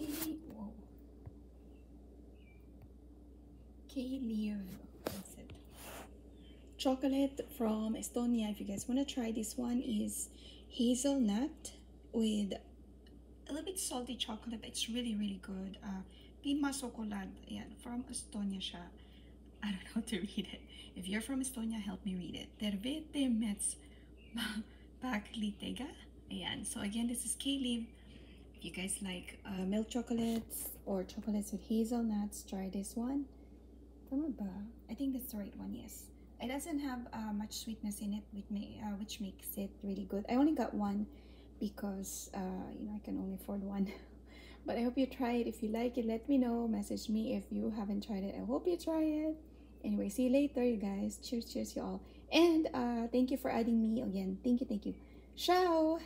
K whoa. K That's it. Chocolate from Estonia. If you guys want to try this one is hazelnut with a little bit salty chocolate, it's really, really good. Uh, Pima Sokolad, ayan, from Estonia siya. I don't know how to read it. If you're from Estonia, help me read it. Tervete Mets Baklitega. Ayan. So again, this is K-Live. If you guys like uh, milk chocolates or chocolates with hazelnuts, try this one. I think that's the right one, yes. It doesn't have uh, much sweetness in it, which, may, uh, which makes it really good. I only got one because, uh, you know, I can only afford one. but I hope you try it. If you like it, let me know. Message me if you haven't tried it. I hope you try it. Anyway, see you later, you guys. Cheers, cheers, you all. And uh, thank you for adding me again. Thank you, thank you. Ciao!